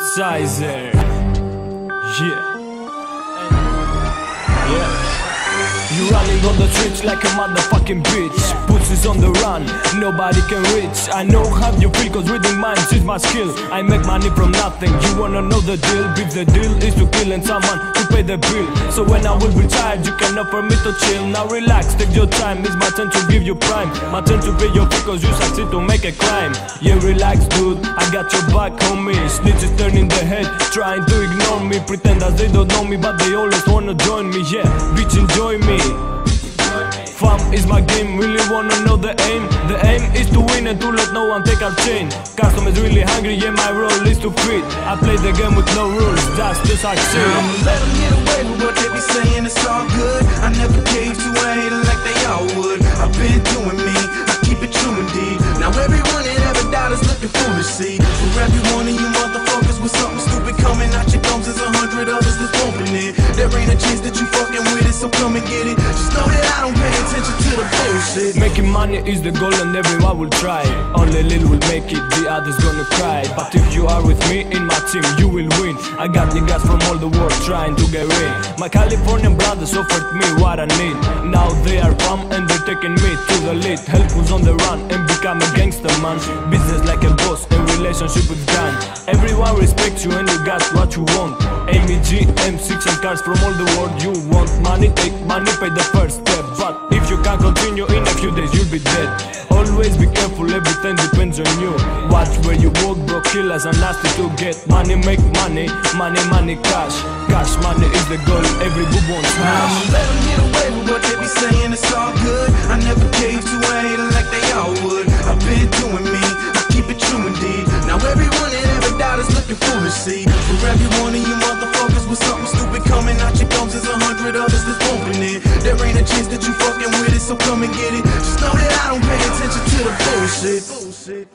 Sizer. Yeah. Yeah. You running on the streets like a motherfucking bitch Pussies on the run, nobody can reach I know how you feel cause reading minds is my skill I make money from nothing, you wanna know the deal If the deal is to kill and someone to pay the bill. So when I will be tired, you can offer me to chill. Now relax, take your time, it's my turn to give you prime. My turn to pay your fee cause you succeed to make a crime Yeah relax dude, I got your back homie. Snitches turning their head, trying to ignore me. Pretend as they don't know me but they always wanna join me. Yeah, bitch enjoy me is my game, really wanna know the aim. The aim is to win and to let no one take our chain. Custom is really hungry, yeah my role is to feed I play the game with no rules, that's to succeed I'ma let them get away with what they be saying, it's all good. I never cave to a like they all would. I've been doing me, I keep it true indeed. Now everyone that ever died is looking foolish, see For every one of you motherfuckers with something stupid coming out your gums There's a hundred others that's bumping it. There ain't a chance that you fucking with it, so come and get it. Just know that I don't to Making money is the goal and everyone will try. Only Lil will make it, the others gonna cry. But if you are with me in my team, you will win. I got niggas from all the world trying to get in My Californian brothers offered me what I need. Now they are from and they're taking me to the lead. Help who's on the run and become a gangster man. Business like a boss and relationship with gun Everyone respects you and you got what you want. AMG, M6 and cars from all the world You want. Money, take money, pay the first step. But if you can't continue be dead. Always be careful, everything depends on you. Watch where you walk, bro, killers are nasty to get. Money make money, money, money, cash. Cash money is the goal, every boo wants I'ma let them get away with what they be saying, it's all good. I never cave to a like they all would. I've been doing me, I keep it true indeed. Now everyone that every died is looking foolish, see For every one of you motherfuckers out your gums There's a hundred others that's bumping it. There ain't a chance that you fucking with it, so come and get it. Just know that I don't pay attention to the bullshit